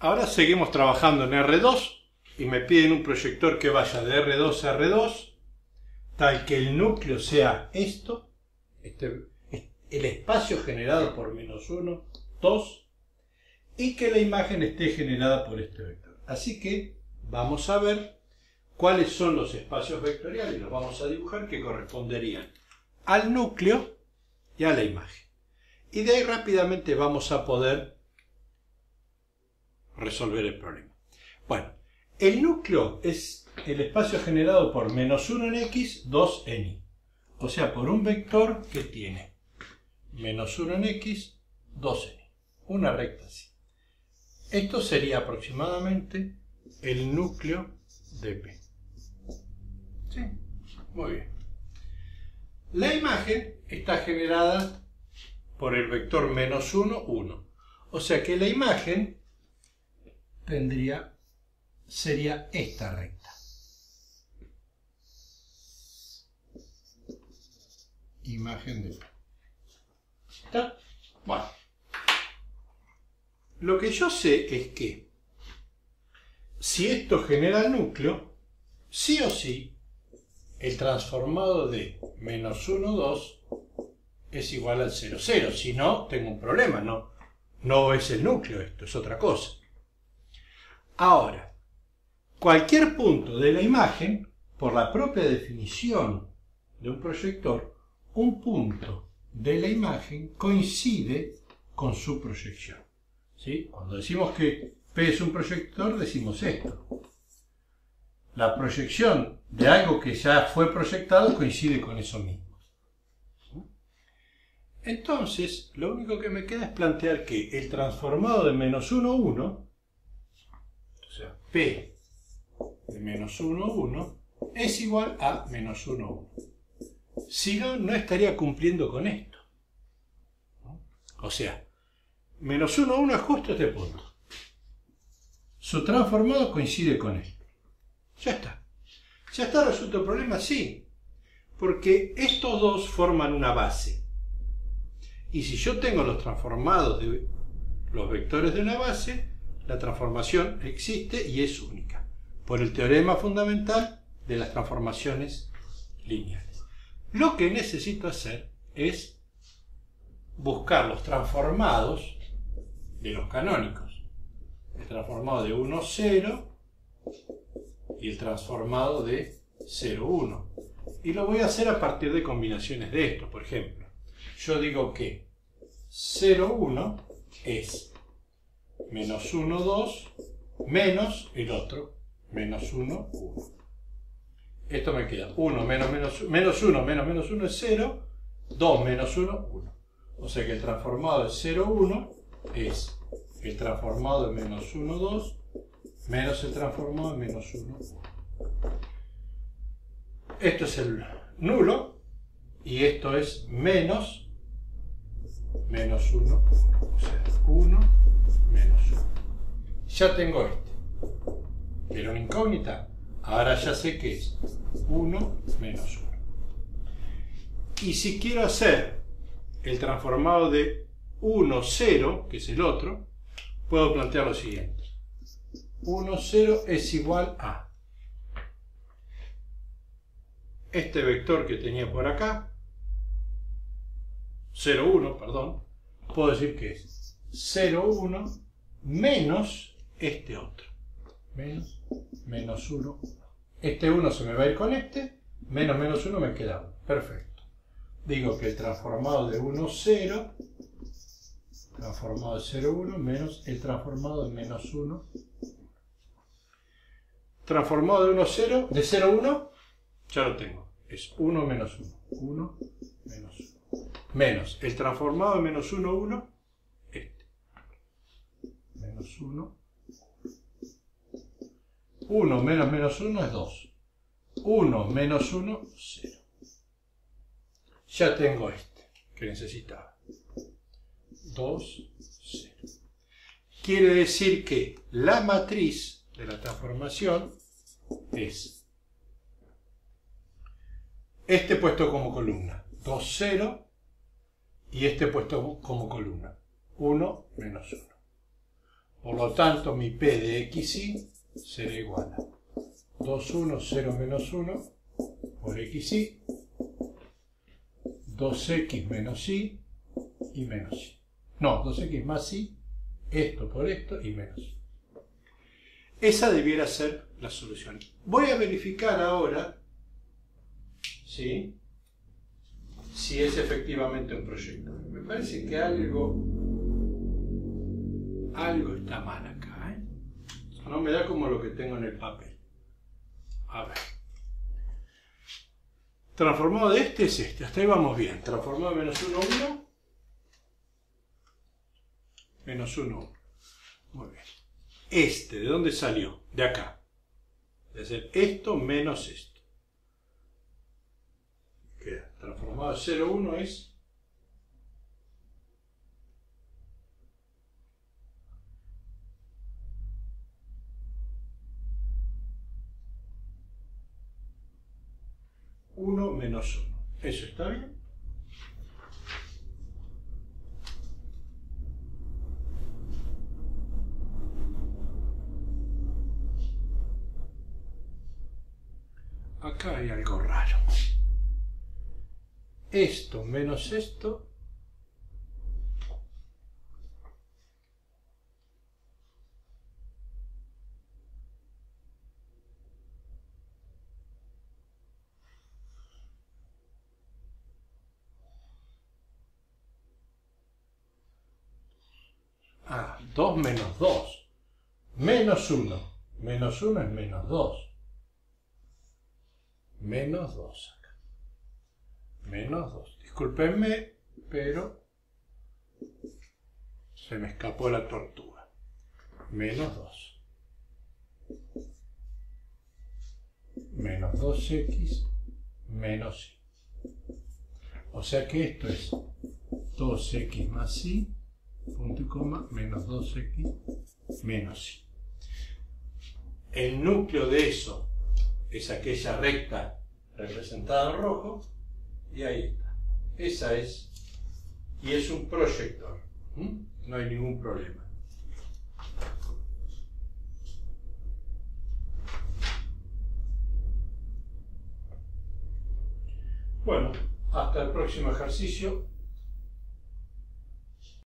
Ahora seguimos trabajando en R2 y me piden un proyector que vaya de R2 a R2, tal que el núcleo sea esto, este, el espacio generado por menos 1, 2, y que la imagen esté generada por este vector. Así que vamos a ver cuáles son los espacios vectoriales, los vamos a dibujar, que corresponderían al núcleo y a la imagen. Y de ahí rápidamente vamos a poder resolver el problema. Bueno, el núcleo es el espacio generado por menos 1 en x, 2 en y. O sea, por un vector que tiene menos 1 en x, 2 en y. Una recta así. Esto sería aproximadamente el núcleo de P. ¿Sí? Muy bien. La imagen está generada por el vector menos 1, 1. O sea que la imagen tendría, sería esta recta. Imagen de. ¿Está? Bueno. Lo que yo sé es que si esto genera núcleo, sí o sí, el transformado de menos 1, 2 es igual al 0, 0. Si no, tengo un problema, no, no es el núcleo esto, es otra cosa. Ahora, cualquier punto de la imagen, por la propia definición de un proyector, un punto de la imagen coincide con su proyección. ¿Sí? Cuando decimos que P es un proyector, decimos esto. La proyección de algo que ya fue proyectado coincide con eso mismo. Entonces, lo único que me queda es plantear que el transformado de menos 1, 1, o sea, P de menos 1, 1, es igual a menos 1, 1. Si no, no estaría cumpliendo con esto. O sea, menos 1, 1 es justo este punto. Su transformado coincide con esto. Ya está. ¿Ya está resuelto el problema? Sí. Porque estos dos forman una base. Y si yo tengo los transformados de los vectores de una base, la transformación existe y es única. Por el teorema fundamental de las transformaciones lineales. Lo que necesito hacer es buscar los transformados de los canónicos. El transformado de 1, 0 y el transformado de 0, 1. Y lo voy a hacer a partir de combinaciones de esto. Por ejemplo, yo digo que 0, 1 es menos 1, 2 menos el otro, menos 1, 1. Esto me queda 1 menos, menos, menos 1 menos menos 1 es 0, 2 menos 1, 1. O sea que el transformado de 0, 1 es el transformado de menos 1, 2 menos el transformado de menos 1, 1. Esto es el nulo y esto es menos menos 1, 1. O sea, 1 menos 1. Ya tengo este. Era una incógnita. Ahora ya sé que es 1 menos 1. Y si quiero hacer el transformado de 1, 0, que es el otro, puedo plantear lo siguiente. 1, 0 es igual a este vector que tenía por acá, 0, 1, perdón, puedo decir que es 0, 1 menos este otro. Menos, menos 1, 1. Este 1 se me va a ir con este, menos menos 1 me queda 1. Perfecto. Digo que el transformado de 1, 0 transformado de 0, 1 menos el transformado de menos 1. Transformado de 1, 0, de 0, 1, ya lo tengo. Es 1 menos 1. 1 menos 1. Menos el transformado de menos 1, 1, este. Menos 1. 1 menos menos 1 es 2. 1 menos 1, 0. Ya tengo este que necesitaba. 2, 0. Quiere decir que la matriz de la transformación es este puesto como columna, 2, 0, y este puesto como columna, 1 menos 1. Por lo tanto, mi P de xy será igual a 2, 1, 0 menos 1 por xy, 2x menos y y menos y. No, 2x más y, esto por esto y menos y. Esa debiera ser la solución. Voy a verificar ahora ¿sí? si es efectivamente un proyecto. Me parece que algo, algo está mal acá. ¿eh? No me da como lo que tengo en el papel. A ver. Transformado de este es este. Hasta ahí vamos bien. Transformado de menos 1, 1. Menos 1, 1. Muy bien. Este, ¿de dónde salió? De acá. De hacer esto menos esto. Queda. Transformado de 0, 1 es... menos uno. ¿Eso está bien? acá hay algo raro. Esto menos esto 2 menos 2. Menos 1. Menos 1 es menos 2 menos 2 acá. Menos 2. Disculpenme, pero se me escapó la tortuga. Menos 2. Menos 2x menos y. O sea que esto es 2x más y, punto y coma, menos 2x menos y. El núcleo de eso es aquella recta representada en rojo, y ahí está. Esa es, y es un proyector. No hay ningún problema. Bueno, hasta el próximo ejercicio.